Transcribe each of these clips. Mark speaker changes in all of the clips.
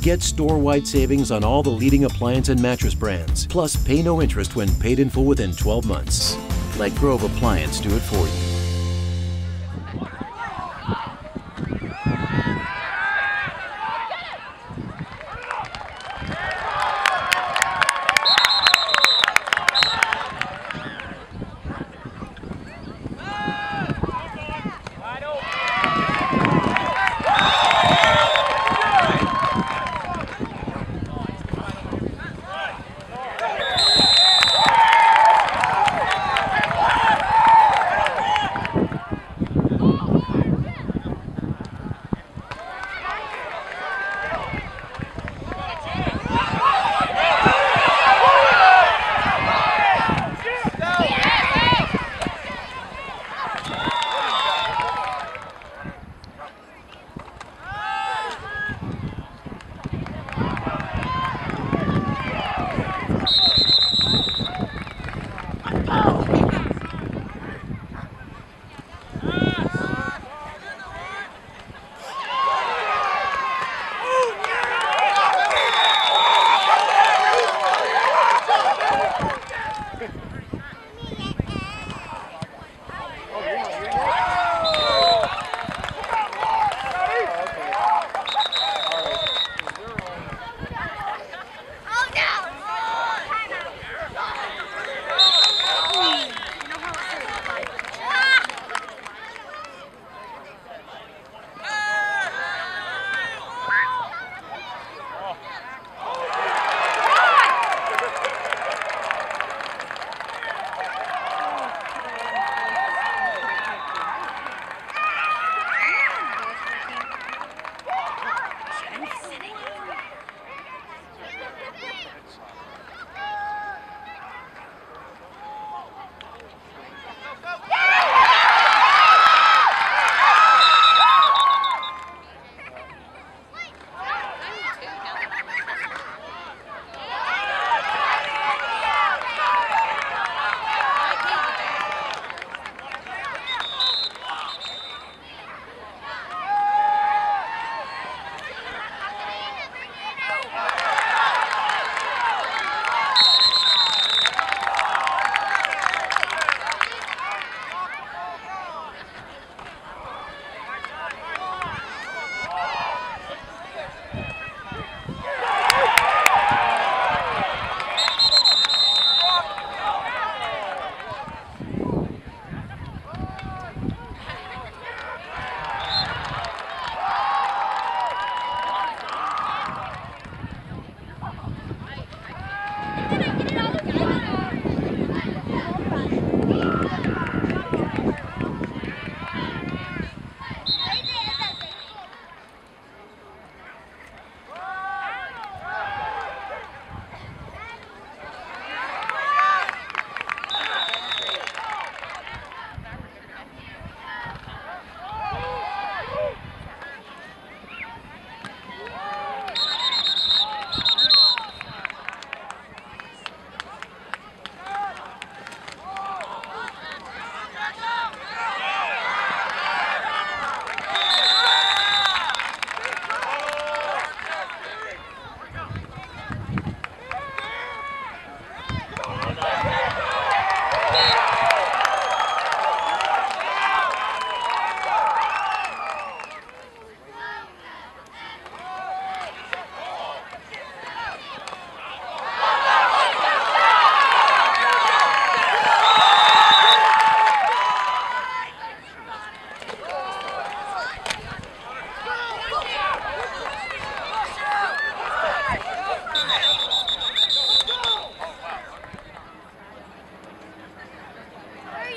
Speaker 1: Get store-wide savings on all the leading appliance and mattress brands. Plus, pay no interest when paid in full within 12 months. Let Grove Appliance do it for you.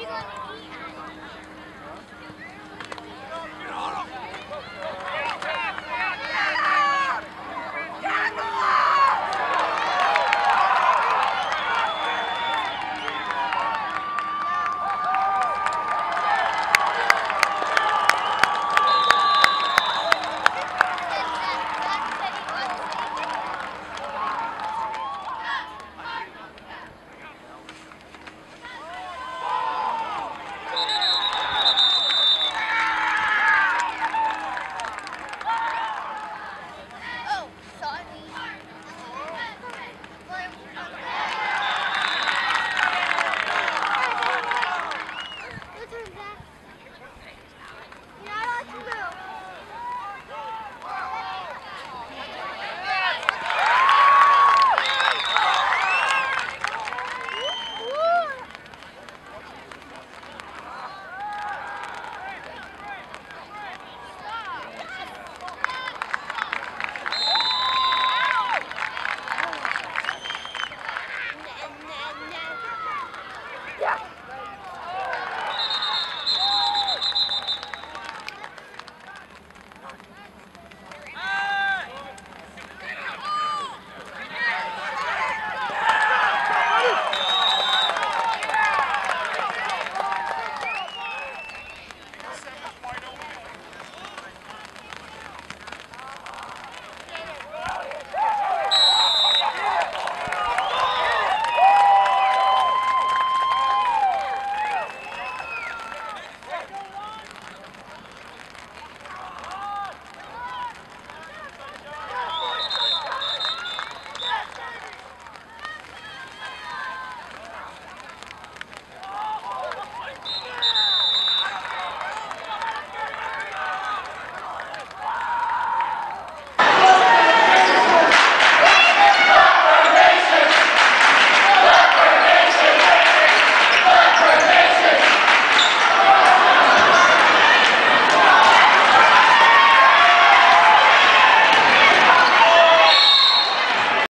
Speaker 1: Yeah.